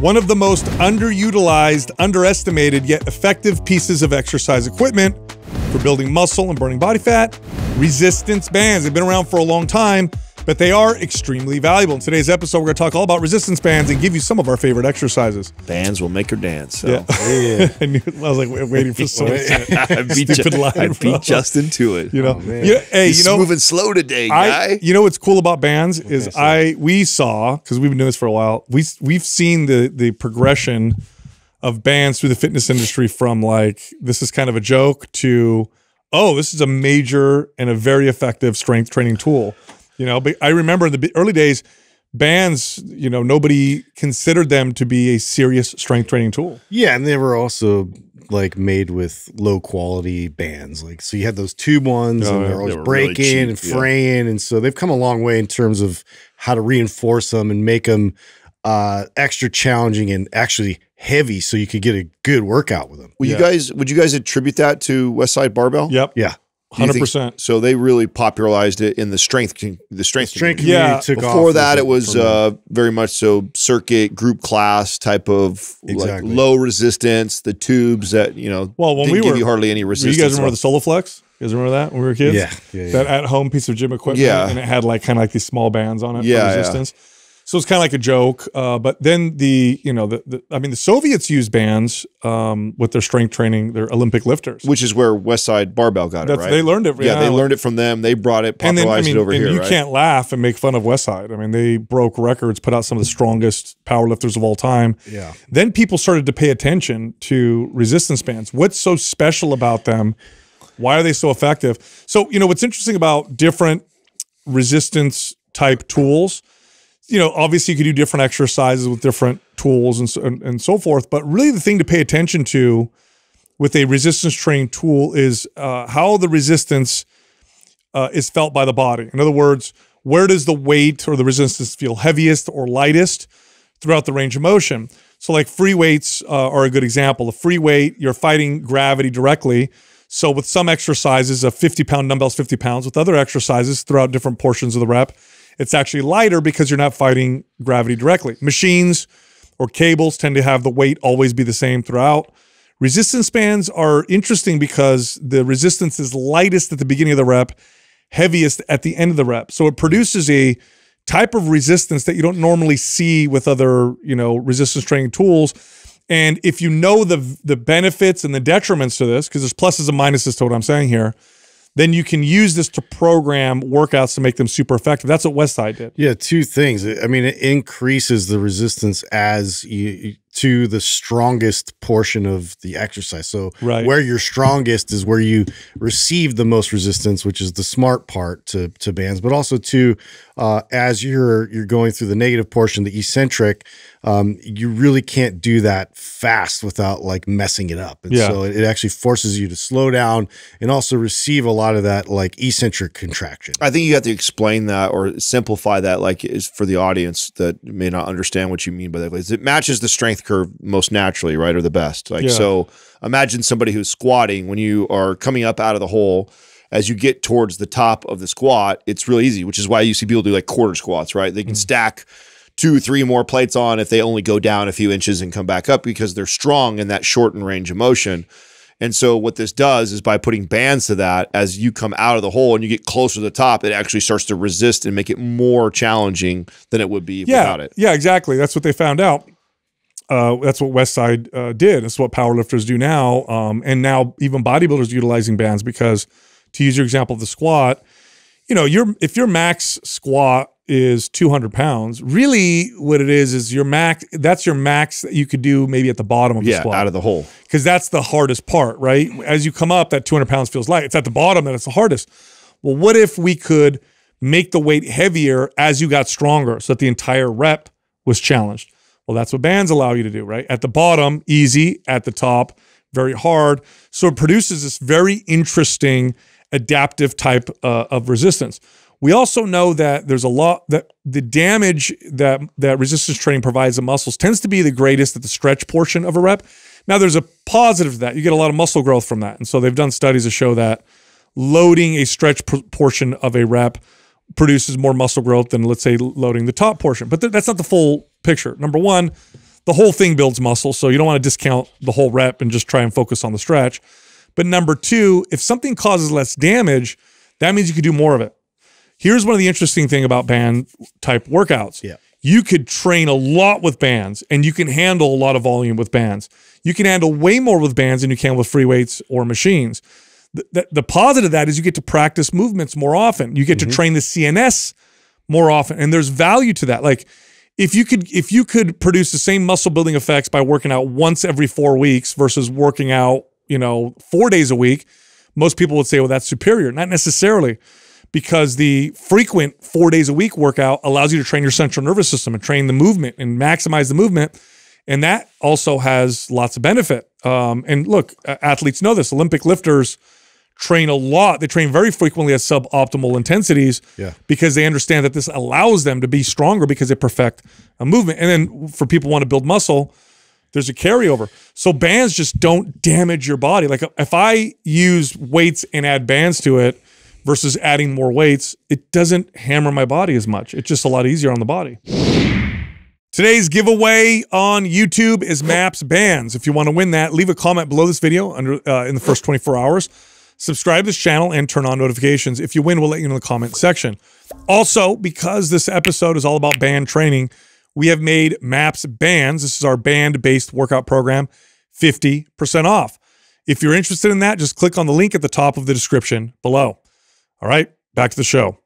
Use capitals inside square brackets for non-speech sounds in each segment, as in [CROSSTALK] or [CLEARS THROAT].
One of the most underutilized, underestimated, yet effective pieces of exercise equipment for building muscle and burning body fat resistance bands. They've been around for a long time, but they are extremely valuable. In today's episode, we're going to talk all about resistance bands and give you some of our favorite exercises. Bands will make her dance. So. Yeah. [LAUGHS] I, knew, [LAUGHS] I was like waiting for someone to say it. I beat, Stupid Ju- line, I bro. beat Justin to it. You know, oh, man. Yeah, hey, He's you know, moving slow today, guy. I, you know what's cool about bands is I we saw because we've been doing this for a while. We we've seen the the progression of bands through the fitness industry from like this is kind of a joke to oh this is a major and a very effective strength training tool. You know, but I remember in the early days, bands you know nobody considered them to be a serious strength training tool. Yeah, and they were also like made with low quality bands. Like so you had those tube ones Oh, and they're always They were really breaking cheap, and yeah. fraying. And so they've come a long way in terms of how to reinforce them and make them uh extra challenging and actually heavy so you could get a good workout with them. Will Yeah. you guys would you guys attribute that to Westside Barbell? Yep, Yeah. Do you hundred think- percent. So they really popularized it in the strength con- the strength Strength community. Yeah. community took Before with that, it was uh, very much so circuit group class type of Exactly. like low resistance, the tubes that you know Well, when didn't we give were- you hardly any resistance. you guys remember the Soloflex? You guys remember that when we were kids? yeah, yeah, yeah. that at home piece of gym equipment. Yeah. And it had like kind of like these small bands on it Yeah, for yeah. Resistance. So it's kind of like a joke. Uh, but then the, you know, the, the I mean, the Soviets used bands um, with their strength training, their Olympic lifters. which is where Westside Barbell got That's, it, right? They learned it. yeah, they learned it from them. They brought it, And then, I popularized mean, it over and here, you right? can't laugh and make fun of Westside. I mean, they broke records, put out some of the strongest powerlifters of all time. yeah. Then people started to pay attention to resistance bands. What's so special about them? Why are they so effective? So, you know, what's interesting about different resistance type tools, you know, obviously you could do different exercises with different tools and so, and, and so forth. But really, the thing to pay attention to with a resistance training tool is uh, how the resistance uh, is felt by the body. In other words, where does the weight or the resistance feel heaviest or lightest throughout the range of motion? So, like free weights uh, are a good example. A free weight, you're fighting gravity directly. So, with some exercises, a 50 pound dumbbells, 50 pounds. With other exercises throughout different portions of the rep, it's actually lighter because you're not fighting gravity directly. Machines or cables tend to have the weight always be the same throughout. Resistance bands are interesting because the resistance is lightest at the beginning of the rep, heaviest at the end of the rep. So it produces a type of resistance that you don't normally see with other, you know, resistance training tools. And if you know the the benefits and the detriments to this, because there's pluses and minuses to what I'm saying here, then you can use this to program workouts to make them super effective. That's what Westside did. Yeah, two things. I mean, it increases the resistance as you to the strongest portion of the exercise. So, Right. where you're strongest is where you receive the most resistance, which is the smart part to to bands. But also, to uh, as you're you're going through the negative portion, the eccentric, um, you really can't do that fast without like messing it up. And Yeah. so, it, it actually forces you to slow down and also receive a lot of that like eccentric contraction. I think you have to explain that or simplify that, like is for the audience that may not understand what you mean by that. it matches the strength curve most naturally, right, or the best? Like Yeah. so, imagine somebody who's squatting when you are coming up out of the hole. As you get towards the top of the squat, it's really easy, which is why you see people do like quarter squats, right? They can mm. stack two, three more plates on if they only go down a few inches and come back up because they're strong in that shortened range of motion. And so what this does is by putting bands to that, as you come out of the hole and you get closer to the top, it actually starts to resist and make it more challenging than it would be yeah, without it. Yeah, exactly. That's what they found out. Uh, that's what Westside uh, did. That's what powerlifters do now. Um, and now even bodybuilders utilizing bands because, to use your example of the squat, you know, your if your max squat is 200 pounds, really what it is is your max. That's your max that you could do maybe at the bottom of the Yeah, squat out of the hole. because that's the hardest part, right? As you come up, that 200 pounds feels light. It's at the bottom that it's the hardest. Well, what if we could make the weight heavier as you got stronger so that the entire rep was challenged? Well, that's what bands allow you to do, right? At the bottom, easy. At the top, very hard. So it produces this very interesting adaptive type uh, of resistance. We also know that there's a lot that the damage that that resistance training provides the muscles tends to be the greatest at the stretch portion of a rep. Now there's a positive to that. You get a lot of muscle growth from that. And so they've done studies to show that loading a stretch portion of a rep produces more muscle growth than let's say loading the top portion. But th- that's not the full picture. Number 1, the whole thing builds muscle. So you don't want to discount the whole rep and just try and focus on the stretch. But number two, if something causes less damage, that means you could do more of it. Here's one of the interesting thing about band type workouts. Yeah. You could train a lot with bands and you can handle a lot of volume with bands. You can handle way more with bands than you can with free weights or machines. The, the, the positive of that is you get to practice movements more often. You get to mm-hmm. train the CNS more often. And there's value to that. Like if you could if you could produce the same muscle building effects by working out once every 4 weeks versus working out, you know, 4 days a week, most people would say well that's superior. Not necessarily because the frequent 4 days a week workout allows you to train your central nervous system and train the movement and maximize the movement and that also has lots of benefit. Um, and look, athletes know this. Olympic lifters train a lot. They train very frequently at suboptimal intensities Yeah. because they understand that this allows them to be stronger because they perfect a movement. And then for people who want to build muscle, there's a carryover. So bands just don't damage your body. Like if I use weights and add bands to it versus adding more weights, it doesn't hammer my body as much. It's just a lot easier on the body. Today's giveaway on YouTube is Maps Bands. If you want to win that, leave a comment below this video under uh, in the first 24 hours. Subscribe to this channel and turn on notifications. If you win, we'll let you know in the comment section. Also, because this episode is all about band training, we have made Maps Bands. This is our band-based workout program, 50% off. If you're interested in that, just click on the link at the top of the description below. All right, back to the show.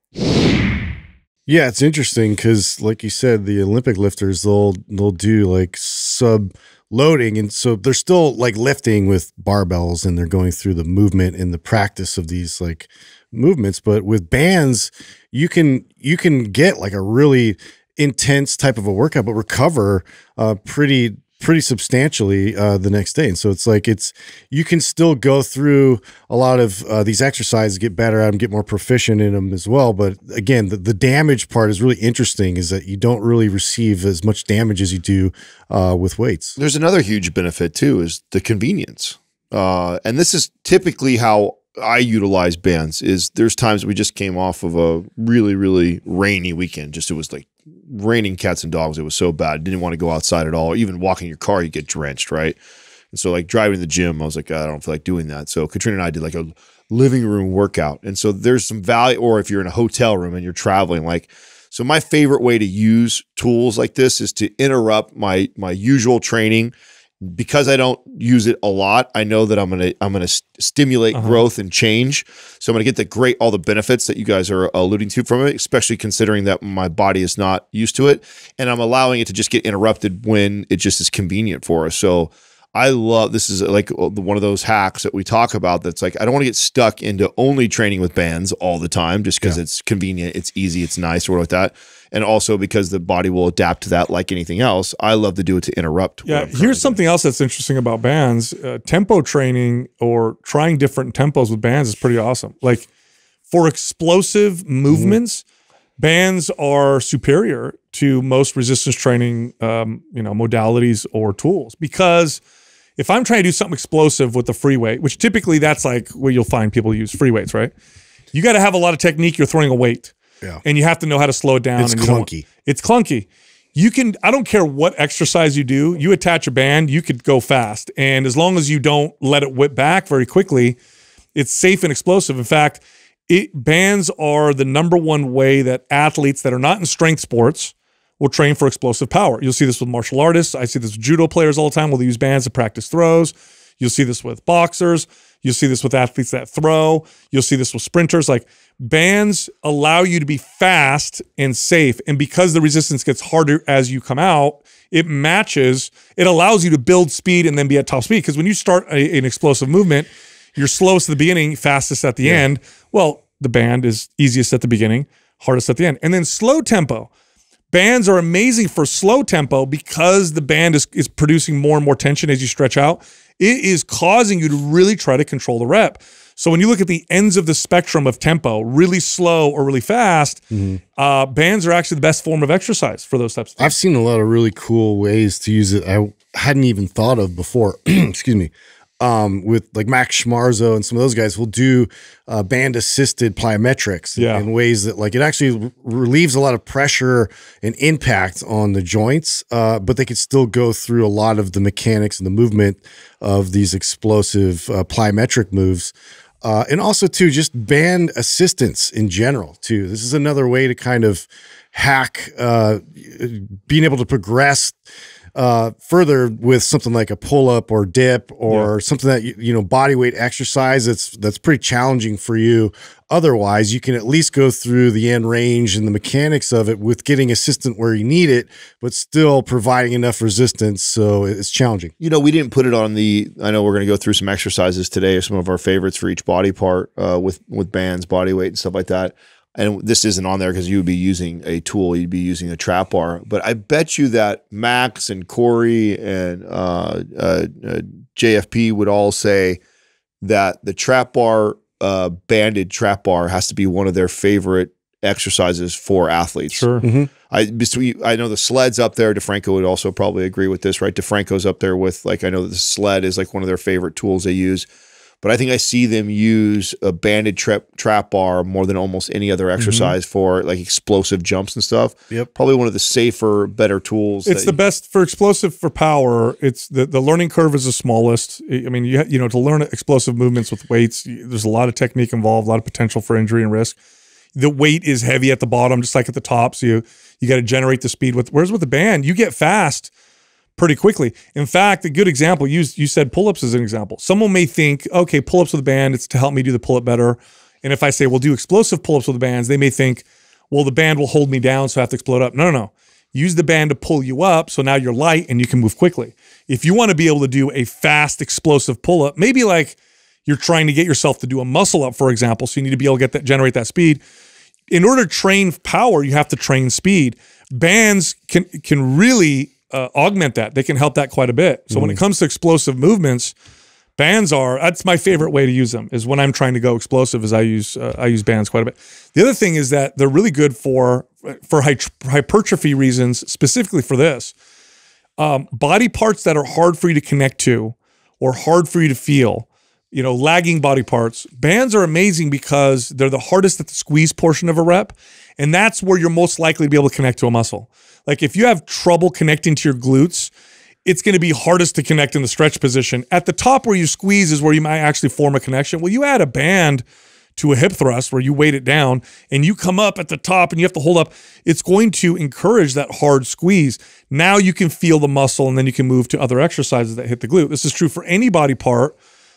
Yeah, it's interesting because, like you said, the Olympic lifters they'll they'll do like sub loading, and so they're still like lifting with barbells, and they're going through the movement and the practice of these like movements. But with bands, you can you can get like a really intense type of a workout, but recover uh, pretty pretty substantially uh, the next day. And so it's like it's you can still go through a lot of uh, these exercises, get better at them, get more proficient in them as well. But again, the, the damage part is really interesting. Is that you don't really receive as much damage as you do uh, with weights. There's another huge benefit too is the convenience. Uh, and this is typically how I utilize bands is there's times we just came off of a really, really rainy weekend. Just it was like raining cats and dogs. It was so bad. Didn't want to go outside at all. Even walking your car, you get drenched, right? And so like driving to the gym, I was like, I don't feel like doing that. So Katrina and I did like a living room workout. And so there's some value, or if you're in a hotel room and you're traveling, like so my favorite way to use tools like this is to interrupt my my usual training because I don't use it a lot. I know that I'm gonna I'm gonna st- stimulate Uh-huh. growth and change. So I'm gonna get the great all the benefits that you guys are alluding to from it, especially considering that my body is not used to it, and I'm allowing it to just get interrupted when it just is convenient for us. So. I love this is like one of those hacks that we talk about that's like I don't want to get stuck into only training with bands all the time just because it's convenient, it's easy, it's nice or like that. And also because the body will adapt to that like anything else. I love to do it to interrupt. Yeah, I'm trying to here's something else that's interesting about bands. Uh, tempo training or trying different tempos with bands is pretty awesome. Like for explosive movements, bands are superior to most resistance training, um, you know, modalities or tools because if I'm trying to do something explosive with the free weight, which typically that's like where you'll find people use free weights, right? You got to have a lot of technique. You're throwing a weight, Yeah. and you have to know how to slow it down. It's and clunky. it's clunky. You can, I don't care what exercise you do, you attach a band, you could go fast. And as long as you don't let it whip back very quickly, it's safe and explosive. In fact, it bands are the number one way that athletes that are not in strength sports will train for explosive power. You'll see this with martial artists. I see this with judo players all the time. Will use bands to practice throws. You'll see this with boxers. You'll see this with athletes that throw. You'll see this with sprinters. Like bands allow you to be fast and safe. And because the resistance gets harder as you come out, it matches, it allows you to build speed and then be at top speed. Because when you start a- an explosive movement, you're slowest at the beginning, fastest at the end. Well, the band is easiest at the beginning, hardest at the end. And then slow tempo. Bands are amazing for slow tempo because the band is, is producing more and more tension as you stretch out. It is causing you to really try to control the rep. So when you look at the ends of the spectrum of tempo, really slow or really fast, uh, bands are actually the best form of exercise for those types of things. I've seen a lot of really cool ways to use it. I hadn't even thought of before. [CLEARS THROAT] Excuse me. um, with like Max Schmarzo and some of those guys will do uh, band assisted plyometrics Yeah. in ways that like it actually relieves a lot of pressure and impact on the joints, uh, but they could still go through a lot of the mechanics and the movement of these explosive uh, plyometric moves. Uh, and also too, just band assistance in general too. This is another way to kind of hack uh, being able to progress uh, further with something like a pull up or dip or something that you, you know body weight exercise that's that's pretty challenging for you. Otherwise, you can at least go through the end range and the mechanics of it with getting assistant where you need it, but still providing enough resistance so it's challenging. You know, we didn't put it on the. I know we're going to go through some exercises today, some of our favorites for each body part uh, with with bands, body weight, and stuff like that. And this isn't on there because you would be using a tool, you'd be using a trap bar. But I bet you that Max and Corey and uh, uh, uh, JFP would all say that the trap bar, uh, banded trap bar, has to be one of their favorite exercises for athletes. Sure. I between I know the sled's up there. DeFranco would also probably agree with this, right? DeFranco's up there with like I know the sled is like one of their favorite tools they use. But I think I see them use a banded trap trap bar more than almost any other mm-hmm. exercise for like explosive jumps and stuff. Yep. Probably one of the safer, better tools. It's the best for explosive for power. It's the, the learning curve is the smallest. I mean, you you know to learn explosive movements with weights, there's a lot of technique involved, a lot of potential for injury and risk. The weight is heavy at the bottom, just like at the top. So you you got to generate the speed with. Whereas with the band, you get fast pretty quickly. In fact, a good example you you said pull ups as an example. Someone may think, okay, pull ups with a band, it's to help me do the pull up better. And if I say, well, do explosive pull ups with the bands, they may think, well, the band will hold me down, so I have to explode up. No, no, no. Use the band to pull you up, so now you're light and you can move quickly. If you want to be able to do a fast, explosive pull up, maybe like you're trying to get yourself to do a muscle up, for example, so you need to be able to get that, generate that speed. In order to train power, you have to train speed. Bands can can really uh, augment that. They can help that quite a bit. So when it comes to explosive movements, bands are that's my favorite way to use them is when i'm trying to go explosive is i use uh, i use bands quite a bit the other thing is that they're really good for for hypertrophy reasons specifically for this um, body parts that are hard for you to connect to or hard for you to feel you know lagging body parts bands are amazing because they're the hardest at the squeeze portion of a rep and that's where you're most likely to be able to connect to a muscle like if you have trouble connecting to your glutes it's going to be hardest to connect in the stretch position. At the top where you squeeze is where you might actually form a connection. Well, you add a band to a hip thrust where you weight it down and you come up at the top and you have to hold up. It's going to encourage that hard squeeze. Now you can feel the muscle and then you can move to other exercises that hit the glute. This is true for any body part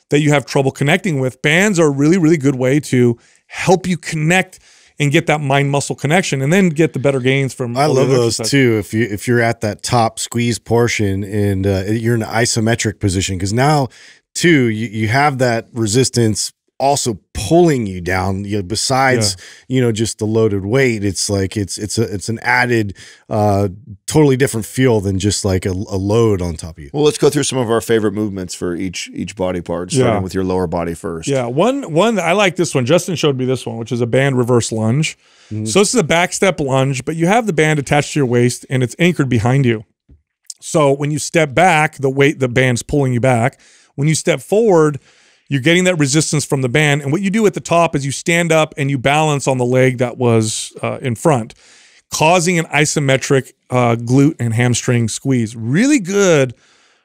that you have trouble connecting with. Bands are a really, really good way to help you connect and get that mind muscle connection and then get the better gains from I love those exercises. too. If you if you're at that top squeeze portion and uh, you're in an isometric position, because now too you you have that resistance also pulling you down. You know, besides you know just the loaded weight, it's like it's it's a it's an added uh, totally different feel than just like a, a load on top of you. well, let's go through some of our favorite movements for each each body part, starting Yeah. with your lower body first. Yeah, one one I like this one. Justin showed me this one, which is a band reverse lunge. So this is a back step lunge, but you have the band attached to your waist and it's anchored behind you. So when you step back, the weight the band's pulling you back. When you step forward, you're getting that resistance from the band. And what you do at the top is you stand up and you balance on the leg that was uh, in front, causing an isometric uh, glute and hamstring squeeze. Really good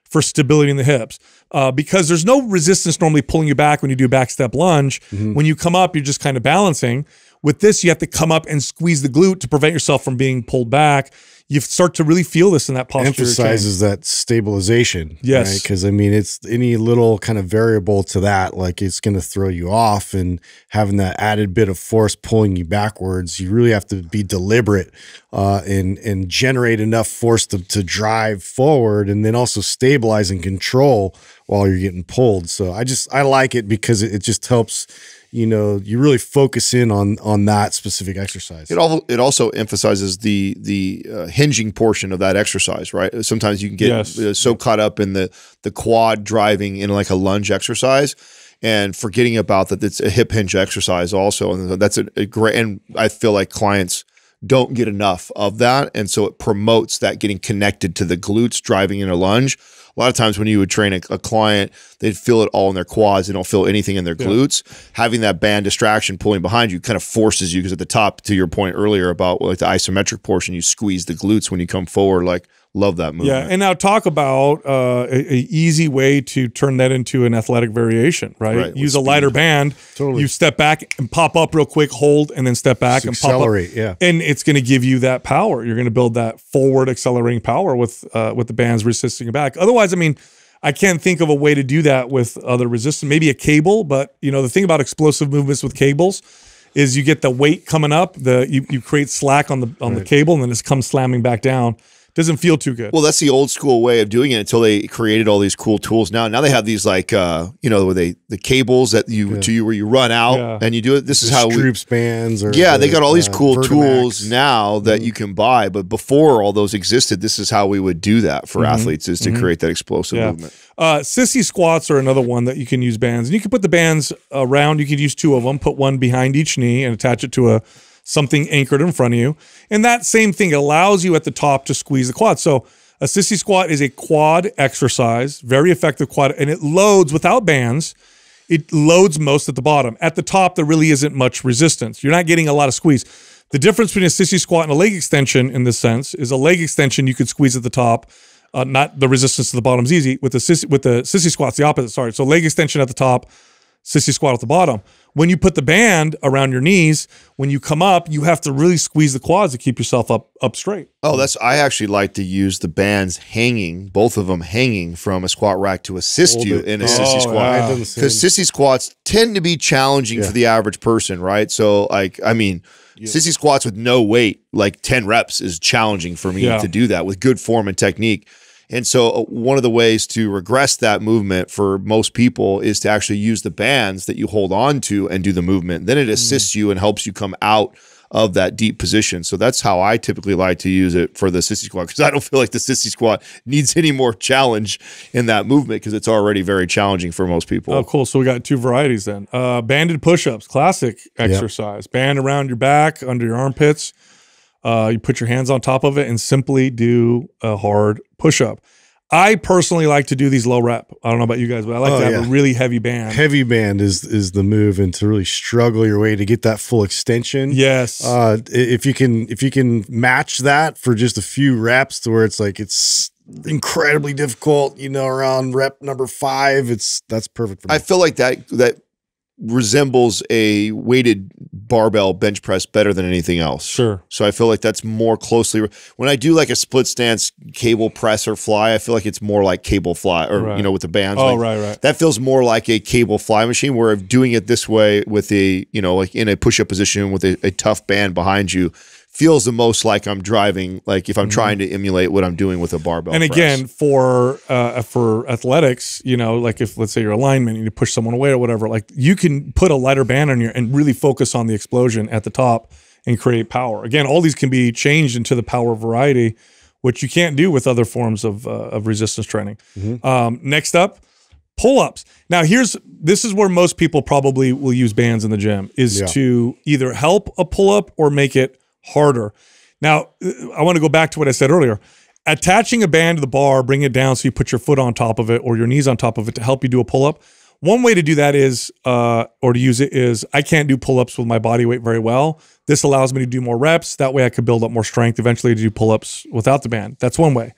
for stability in the hips uh, because there's no resistance normally pulling you back when you do a back step lunge. When you come up, you're just kind of balancing. With this, you have to come up and squeeze the glute to prevent yourself from being pulled back. You start to really feel this in that posture. change. emphasizes that stabilization. Yes. Because I mean, it's any little kind of variable to that, like it's going to throw you off, and having that added bit of force pulling you backwards, you really have to be deliberate uh, and and generate enough force to, to drive forward, and then also stabilize and control while you're getting pulled. So I just I like it because it, it just helps. You know, you really focus in on on that specific exercise. It all it also emphasizes the the uh, hinging portion of that exercise, right? Sometimes you can get Yes. uh, so caught up in the the quad driving in like a lunge exercise and forgetting about that it's a hip hinge exercise also, and that's a, a great. And I feel like clients don't get enough of that. And so it promotes that getting connected to the glutes, driving in a lunge. A lot of times when you would train a, a client, they'd feel it all in their quads. They don't feel anything in their Yeah. glutes. Having that band distraction pulling behind you kind of forces you because at the top, to your point earlier about like the isometric portion, you squeeze the glutes when you come forward. Like, love that movement. Yeah, and now talk about uh, a, a easy way to turn that into an athletic variation, right? Right, Use a lighter band. Totally. You step back and pop up real quick, hold, and then step back Just and pop up. accelerate, yeah. And it's going to give you that power. You're going to build that forward accelerating power with uh, with the bands resisting back. Otherwise, I mean, I can't think of a way to do that with other resistance. Maybe a cable, but you know the thing about explosive movements with cables is you get the weight coming up. The you, you create slack on the on the cable, and then it comes slamming back down. Doesn't feel too good. Well, that's the old school way of doing it until they created all these cool tools. Now, now they have these like uh, you know, where they the cables that you to you where you run out Yeah. and you do it. This is how we, Stroops bands or yeah, the, they got all these uh, cool Vertimax. tools now that you can buy. But before all those existed, this is how we would do that for athletes is to create that explosive Yeah. movement. Uh, sissy squats are another one that you can use bands, and you can put the bands around. You could use two of them, put one behind each knee, and attach it to a something anchored in front of you. And that same thing allows you at the top to squeeze the quad. So a sissy squat is a quad exercise, very effective quad, and it loads without bands. It loads most at the bottom. At the top, there really isn't much resistance. You're not getting a lot of squeeze. The difference between a sissy squat and a leg extension in this sense is a leg extension you could squeeze at the top. Uh, not the resistance to the bottom is easy. With the sissy, with the sissy squats, the opposite. Sorry. So leg extension at the top, sissy squat at the bottom. When you put the band around your knees, when you come up, you have to really squeeze the quads to keep yourself up up straight. Oh, that's I actually like to use the bands hanging, both of them hanging from a squat rack to assist Hold you it. in a Oh, sissy squat. I've done the same. because sissy squats tend to be challenging Yeah. for the average person, right? So, like, I mean, sissy squats with no weight, like 10 reps, is challenging for me Yeah. to do that with good form and technique. And so, uh, one of the ways to regress that movement for most people is to actually use the bands that you hold on to and do the movement. Then Mm. it assists you and helps you come out of that deep position. So that's how I typically like to use it for the sissy squat because I don't [LAUGHS] feel like the sissy squat needs any more challenge in that movement because it's already very challenging for most people. Oh, cool. So we got two varieties then. Uh, banded push-ups, classic exercise. Band around your back, under your armpits. Uh, you put your hands on top of it and simply do a hard push-up. I personally like to do these low rep. I don't know about you guys, but I like Oh, to have yeah. a really heavy band. Heavy band is is the move, and to really struggle your way to get that full extension. yes. Uh, if you can if you can match that for just a few reps to where it's like it's incredibly difficult, you know, around rep number five, it's that's perfect for me. I feel like that that resembles a weighted barbell bench press better than anything else. sure. So I feel like that's more closely when I do like a split stance cable press or fly. I feel like it's more like cable fly or Right. you know with the bands. Oh, like, right, right. That feels more like a cable fly machine. Where doing it this way with a you know like in a push up position with a, a tough band behind you feels the most like I'm driving. Like if I'm trying to emulate what I'm doing with a barbell. Mm-hmm. And press. again, for uh, for athletics, you know, like if let's say you're a lineman and you push someone away or whatever, like you can put a lighter band on your and really focus on the explosion at the top and create power. Again, all these can be changed into the power variety, which you can't do with other forms of uh, of resistance training. Um, next up, pull ups. Now, here's this is where most people probably will use bands in the gym is Yeah. to either help a pull up or make it harder. Now, I want to go back to what I said earlier. Attaching a band to the bar, bring it down so you put your foot on top of it or your knees on top of it to help you do a pull up. One way to do that is, uh, or to use it is, I can't do pull ups with my body weight very well. This allows me to do more reps. That way, I could build up more strength eventually to do pull ups without the band. That's one way.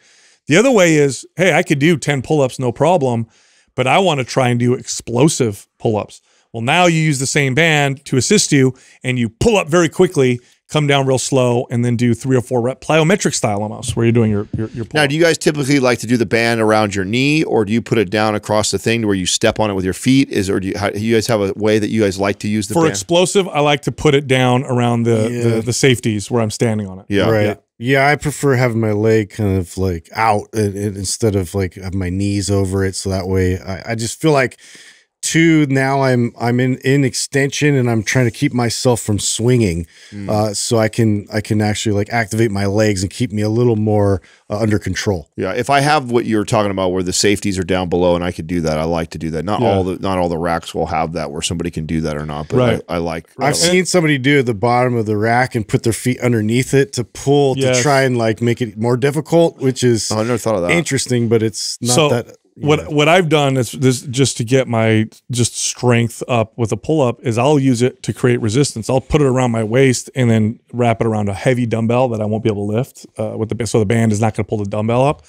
The other way is, hey, I could do 10 pull ups, no problem, but I want to try and do explosive pull ups. Well, now you use the same band to assist you and you pull up very quickly, come down real slow, and then do three or four rep plyometric style almost, where you're doing your, your, your pull Now, do you guys typically like to do the band around your knee, or do you put it down across the thing to where you step on it with your feet? Is or do you, how, you guys have a way that you guys like to use the For band? explosive, I like to put it down around the, Yeah. the, the safeties where I'm standing on it. yeah, right. yeah. Yeah. I prefer having my leg kind of like out and, and instead of like have my knees over it. So that way I, I just feel like Two, now I'm I'm in in extension and I'm trying to keep myself from swinging, uh, so I can I can actually like activate my legs and keep me a little more uh, under control. Yeah, if I have what you're talking about, where the safeties are down below, and I could do that, I like to do that. Not Yeah. all the not all the racks will have that, where somebody can do that or not. But Right. I, I like. I've seen somebody do at the bottom of the rack and put their feet underneath it to pull Yes. to try and like make it more difficult, which is Oh, I never thought of that. interesting, but it's not so that. What know. what I've done is this just to get my just strength up with a pull up is I'll use it to create resistance. I'll put it around my waist and then wrap it around a heavy dumbbell that I won't be able to lift uh, with the so the band is not going to pull the dumbbell up,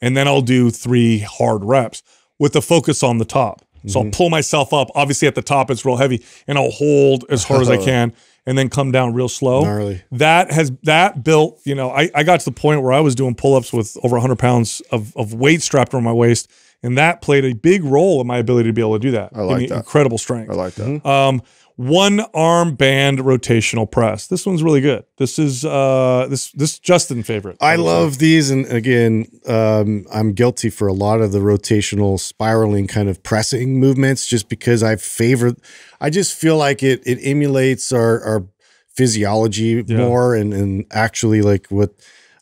and then I'll do three hard reps with the focus on the top. So I'll pull myself up. Obviously at the top it's real heavy, and I'll hold as hard as I [LAUGHS] can, and then come down real slow Gnarly. that has that built you know I, I got to the point where i was doing pull-ups with over 100 pounds of, of weight strapped around my waist and that played a big role in my ability to be able to do that I like that. incredible strength I like that. um, one arm band rotational press this one's really good this is uh this this justin favorite I love these, and again, um, I'm guilty for a lot of the rotational spiraling kind of pressing movements, just because I favor. I just feel like it it emulates our our physiology Yeah. more, and and actually like what.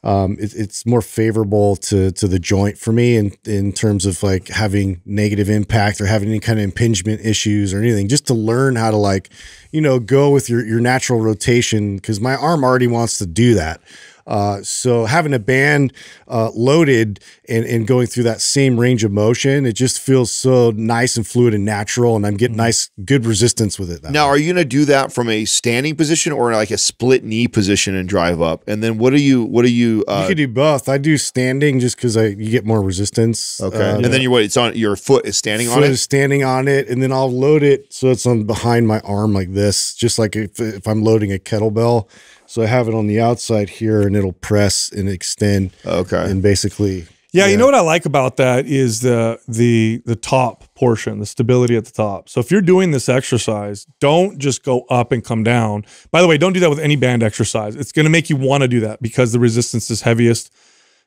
Um, it, it's more favorable to to the joint for me in in terms of like having negative impact or having any kind of impingement issues or anything. Just to learn how to like, you know, go with your your natural rotation because my arm already wants to do that. Uh, so having a band uh, loaded and, and going through that same range of motion, it just feels so nice and fluid and natural, and I'm getting Mm-hmm. nice, good resistance with it. that Now, way. are you going to do that from a standing position or like a split knee position and drive up? And then what are you? What are you? you Uh, could do both. I do standing just because I you get more resistance. okay, Uh, and then you what? It's on your foot is standing on foot it. is standing on it, and then I'll load it so it's on behind my arm like this, just like if, if I'm loading a kettlebell. So I have it on the outside here, and it'll press and extend, Okay. and basically, Yeah, you know what I like about that is the the the top portion, the stability at the top. So if you're doing this exercise, don't just go up and come down. By the way, don't do that with any band exercise. It's going to make you want to do that because the resistance is heaviest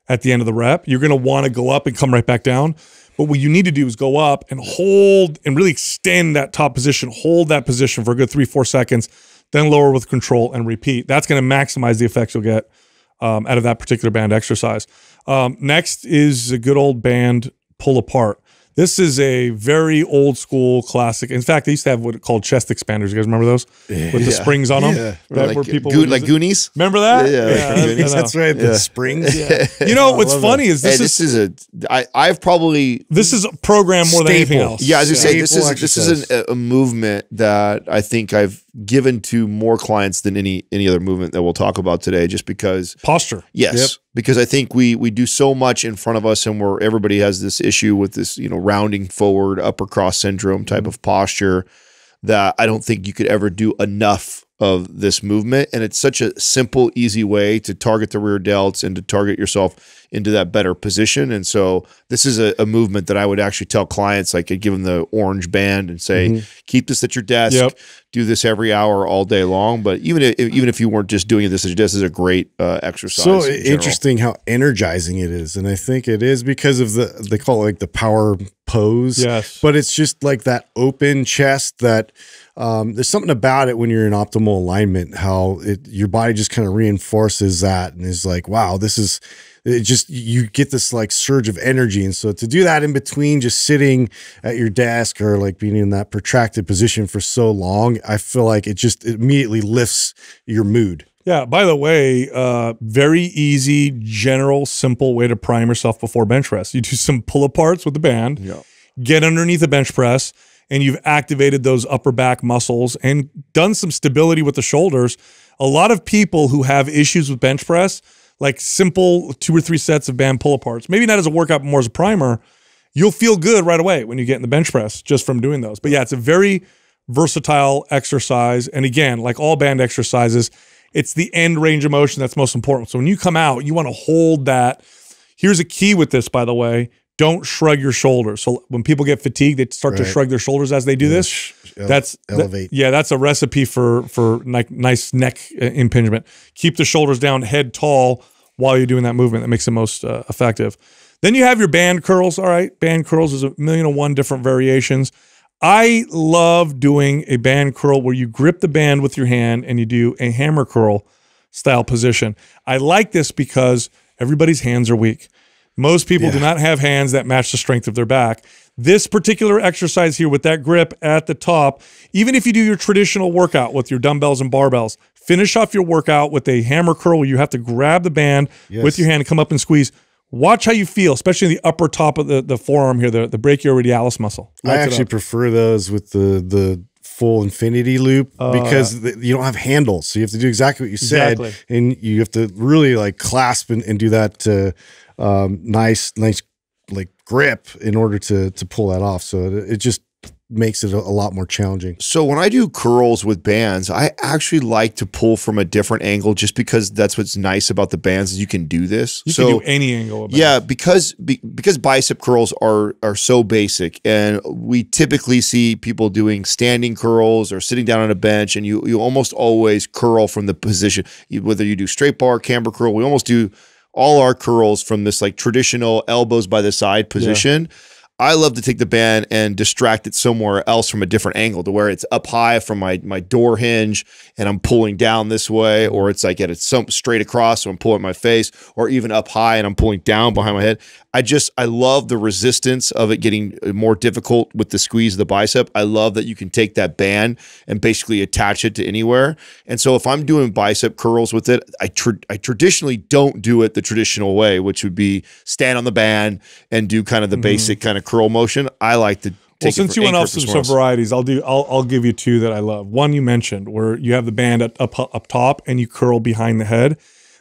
at the end of the rep. You're going to want to go up and come right back down. But what you need to do is go up and hold and really extend that top position, hold that position for a good three, four seconds, then lower with control and repeat. That's going to maximize the effects you'll get um, out of that particular band exercise. Um, next is a good old band pull apart. This is a very old school classic. In fact, they used to have what called chest expanders. You guys remember those with the springs on them? Yeah. That like, were people Goo- would like. Goonies. Remember that? Yeah, yeah, like Goonies. that's right. The springs. You know what's love funny is Hey, this this is is a. I I've probably this is a program more than anything Staple. else. Yeah, I was gonna say this Staple is this is an, a movement that I think I've given to more clients than any any other movement that we'll talk about today. Just because, posture. yes, Yep. Because I think we we do so much in front of us, and where everybody has this issue with this, you know, rounding forward, upper cross syndrome type mm-hmm. of posture, that I don't think you could ever do enough of this movement. And it's such a simple, easy way to target the rear delts and to target yourself into that better position. And so this is a, a movement that I would actually tell clients, like I'd give them the orange band and say, keep this at your desk, Yep. do this every hour all day long. But even if, even if you weren't just doing this at your desk, this is a great uh, exercise. so in interesting how energizing it is and i think it is because of the they call it like the power pose Yes. but it's just like that open chest that um, there's something about it when you're in optimal alignment how it your body just kind of reinforces that and is like wow this is it just you get this like surge of energy and so to do that in between just sitting at your desk or like being in that protracted position for so long i feel like it just it immediately lifts your mood Yeah. By the way, uh, very easy, general, simple way to prime yourself before bench press. You do some pull aparts with the band, Yeah. get underneath the bench press, and you've activated those upper back muscles and done some stability with the shoulders. A lot of people who have issues with bench press, like simple two or three sets of band pull aparts, maybe not as a workout, but more as a primer, you'll feel good right away when you get in the bench press just from doing those. But yeah, it's a very versatile exercise. And again, like all band exercises, it's the end range of motion that's most important. So when you come out, you want to hold that. Here's a key with this, by the way. Don't shrug your shoulders. So when people get fatigued, they start to shrug their shoulders as they do this. ele- That's that- elevate. yeah, that's a recipe for for like nice neck uh, impingement. Keep the shoulders down, head tall while you're doing that movement. That makes it most uh, effective. Then you have your band curls. All right, band curls is a million and one different variations. I love doing a band curl where you grip the band with your hand and you do a hammer curl style position. I like this because everybody's hands are weak. Most people do not have hands that match the strength of their back. This particular exercise here with that grip at the top, even if you do your traditional workout with your dumbbells and barbells, finish off your workout with a hammer curl where you have to grab the band Yes. with your hand and come up and squeeze. Watch how you feel, especially in the upper top of the, the forearm here, the, the brachioradialis muscle. I Lights it actually prefer those with the the full infinity loop Oh, because the, you don't have handles, so you have to do exactly what you said, Exactly. and you have to really like clasp and, and do that uh, um, nice, nice like grip in order to to pull that off. So it, it just makes it a, a lot more challenging. So when I do curls with bands, I actually like to pull from a different angle just because that's what's nice about the bands is you can do this. You so can do any angle. Yeah, because be, because bicep curls are are so basic, and we typically see people doing standing curls or sitting down on a bench, and you you almost always curl from the position. Whether you do straight bar, camber curl, we almost do all our curls from this like traditional elbows by the side position. I love to take the band and distract it somewhere else from a different angle to where it's up high from my my door hinge and I'm pulling down this way, or it's like at it some straight across, so I'm pulling my face, or even up high and I'm pulling down behind my head. I just I love the resistance of it getting uh, more difficult with the squeeze of the bicep. I love that you can take that band and basically attach it to anywhere. And so if I'm doing bicep curls with it, I tr- I traditionally don't do it the traditional way, which would be stand on the band and do kind of the mm-hmm. basic kind of curl motion. I like to Well, since you went off some, some performance. varieties, I'll do. I'll, I'll give you two that I love. One you mentioned, where you have the band up, up up top and you curl behind the head.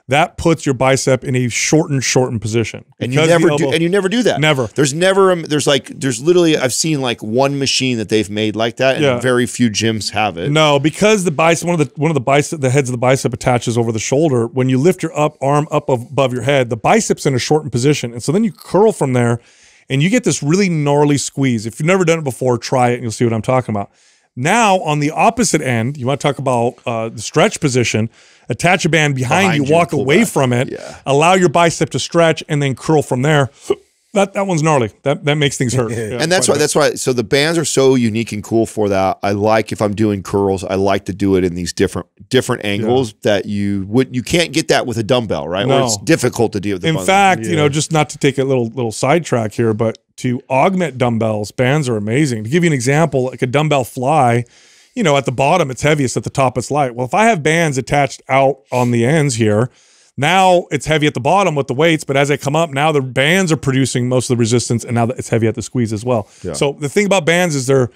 That puts your bicep in a shortened, shortened position. and you never do and you never do that. Never. There's never um, there's like there's literally I've seen like one machine that they've made like that, and Yeah. very few gyms have it. No, because the bicep, one of the one of the bicep, the heads of the bicep attaches over the shoulder. When you lift your up arm up above your head, the bicep's in a shortened position, and so then you curl from there, and you get this really gnarly squeeze. If you've never done it before, try it, and you'll see what I'm talking about. Now, on the opposite end, you want to talk about uh, the stretch position. Attach a band behind, Behind you, you, walk away back. from it, Yeah. allow your bicep to stretch, and then curl from there. That that one's gnarly. That that makes things hurt. [LAUGHS] Yeah, and that's why that's why so the bands are so unique and cool for that. I like if I'm doing curls, I like to do it in these different different angles that you would you can't get that with a dumbbell, right? Or No. it's difficult to do with the In bundle. fact, you know, just not to take a little little sidetrack here, but to augment dumbbells, bands are amazing. To give you an example, like a dumbbell fly, you know, at the bottom it's heaviest, at the top it's light. Well, if I have bands attached out on the ends here, now it's heavy at the bottom with the weights, but as I come up, now the bands are producing most of the resistance, and now it's heavy at the squeeze as well. So the thing about bands is they're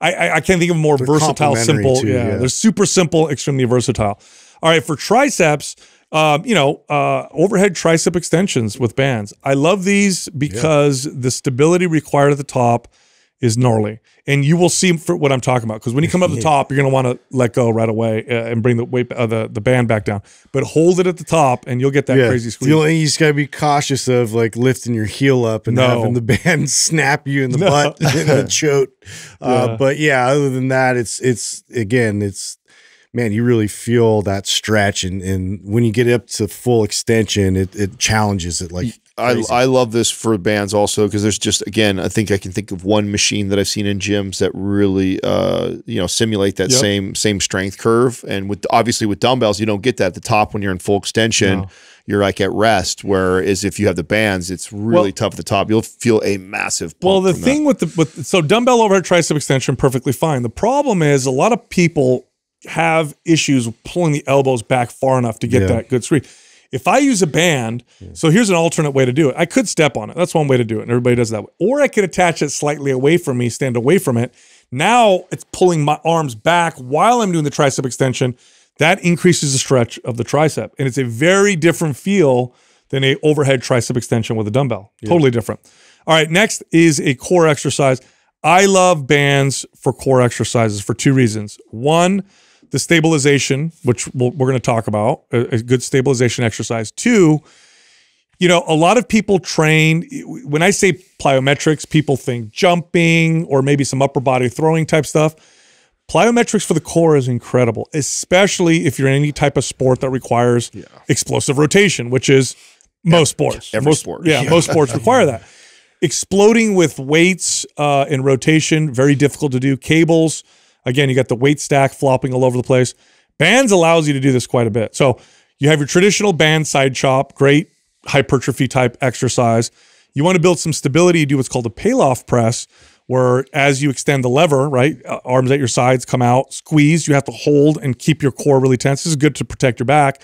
I, I, I can't think of a more versatile, simple. too, yeah, yeah. they're super simple, extremely versatile. All right, for triceps, um, you know, uh, overhead tricep extensions with bands. I love these because the stability required at the top is gnarly, and you will see for what I'm talking about. Because when you come up the [LAUGHS] top, you're going to want to let go right away uh, and bring the weight, uh, the the band back down. But hold it at the top, and you'll get that Yeah, crazy squeeze. the only you just gotta be cautious of like lifting your heel up and No. having the band [LAUGHS] snap you in the No. butt in the [LAUGHS] chote. Uh, Yeah. But yeah, other than that, it's it's again, it's man, you really feel that stretch, and and when you get up to full extension, it it challenges it like. I, crazy. I love this for bands also because there's just again I think I can think of one machine that I've seen in gyms that really uh, you know simulate that Yep. same same strength curve and with obviously with dumbbells you don't get that at the top when you're in full extension No. you're like at rest whereas if you have the bands it's really Well- tough at the top you'll feel a massive Well, the from that. thing with the with so dumbbell overhead tricep extension perfectly fine. The problem is a lot of people have issues pulling the elbows back far enough to get Yeah. that good sweep. If I use a band, so here's an alternate way to do it. I could step on it. That's one way to do it, and everybody does that way. Or I could attach it slightly away from me, stand away from it. Now it's pulling my arms back while I'm doing the tricep extension. That increases the stretch of the tricep, and it's a very different feel than a overhead tricep extension with a dumbbell. Totally different. All right, next is a core exercise. I love bands for core exercises for two reasons. One, the stabilization, which we'll, we're going to talk about, a, a good stabilization exercise. Two, you know, a lot of people train. When I say plyometrics, people think jumping or maybe some upper body throwing type stuff. Plyometrics for the core is incredible, especially if you're in any type of sport that requires explosive rotation, which is most sports. every most, sport. Yeah, most sports [LAUGHS] require that. Exploding with weights uh, in rotation, very difficult to do. Cables, again, you got the weight stack flopping all over the place. Bands allows you to do this quite a bit. So you have your traditional band side chop, great hypertrophy type exercise. You want to build some stability, you do what's called a Pallof press, where as you extend the lever, right, uh, arms at your sides come out, squeeze, you have to hold and keep your core really tense. This is good to protect your back.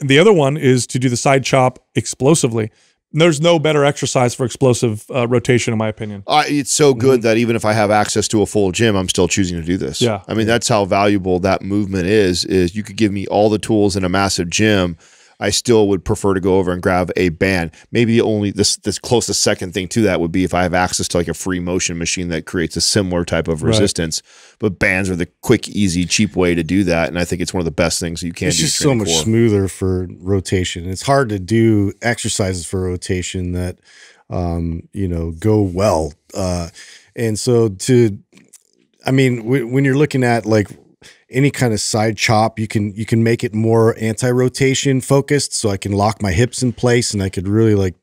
And the other one is to do the side chop explosively. There's no better exercise for explosive uh, rotation, in my opinion. Uh, it's so good that even if I have access to a full gym, I'm still choosing to do this. Yeah. I mean, that's how valuable that movement is. Is you could give me all the tools in a massive gym. I still would prefer to go over and grab a band. Maybe only this this closest second thing to that would be if I have access to like a free motion machine that creates a similar type of resistance. But bands are the quick, easy, cheap way to do that, and I think it's one of the best things you can It's do. just so much core. smoother for rotation. It's hard to do exercises for rotation that um, you know go well. Uh, and so to, I mean, when you're looking at like any kind of side chop, you can you can make it more anti-rotation focused. So I can lock my hips in place, and I could really like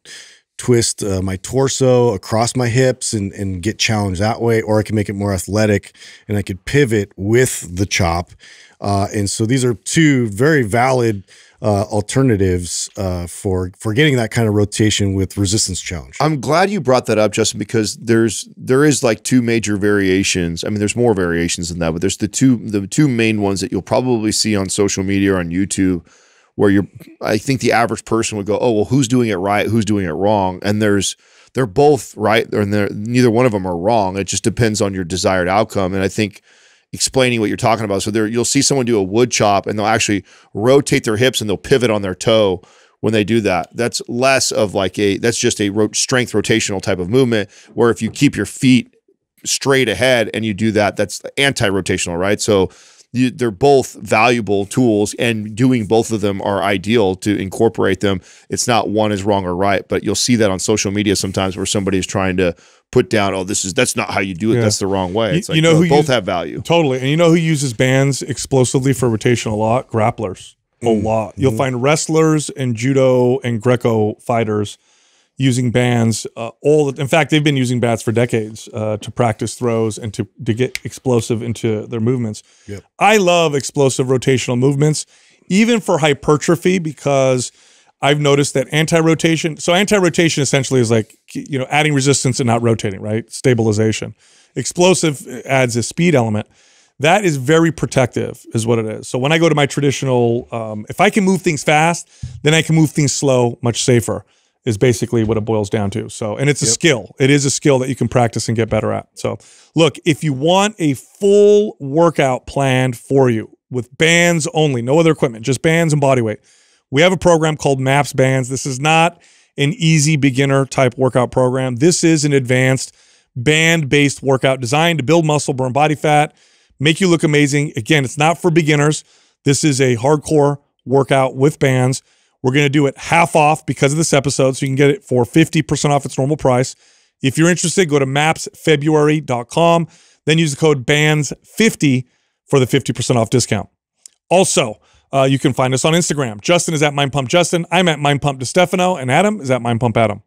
twist uh, my torso across my hips and and get challenged that way. Or I can make it more athletic, and I could pivot with the chop. Uh, and so these are two very valid uh, alternatives uh, for for getting that kind of rotation with resistance challenge. I'm glad you brought that up, Justin, because there's there is like two major variations. I mean, there's more variations than that, but there's the two the two main ones that you'll probably see on social media or on YouTube, where you're. I think the average person would go, "Oh, well, who's doing it right? Who's doing it wrong?" And there's they're both right, and they're neither one of them are wrong. It just depends on your desired outcome. And I think explaining what you're talking about. So there, you'll see someone do a wood chop, and they'll actually rotate their hips and they'll pivot on their toe when they do that. That's less of like a that's just a ro- strength rotational type of movement. Where if you keep your feet straight ahead and you do that, that's anti-rotational, right? So you, they're both valuable tools, and doing both of them are ideal to incorporate them. It's not one is wrong or right, but you'll see that on social media sometimes where somebody is trying to put down, oh, this is that's not how you do it. Yeah. That's the wrong way. You- It's like you know no, who both used- have value. Totally. And you know who uses bands explosively for rotation a lot? Grapplers. A lot. You'll find wrestlers and judo and Greco fighters using bands uh, all the, in fact they've been using bats for decades uh, to practice throws and to to get explosive into their movements Yep. i love explosive rotational movements even for hypertrophy because i've noticed that anti-rotation so anti-rotation essentially is like you know adding resistance and not rotating right? Stabilization. Explosive adds a speed element. That is very protective is what it is. So when i go to my traditional um, if i can move things fast then i can move things slow much safer is basically what it boils down to. So and it's a skill. It is a skill that you can practice and get better at. So look if you want a full workout planned for you with bands only no other equipment just bands and body weight we have a program called maps bands this is not an easy beginner type workout program this is an advanced band based workout designed to build muscle burn body fat make you look amazing. Again, it's not for beginners. This is a hardcore workout with bands. We're going to do it half off because of this episode, so you can get it for 50% off its normal price. If you're interested, go to mapsfebruary.com, then use the code BANDS50 for the 50% off discount. Also, uh, you can find us on Instagram. Justin is at Mind Pump Justin. I'm at Mind Pump Di Stefano, and Adam is at Mind Pump Adam.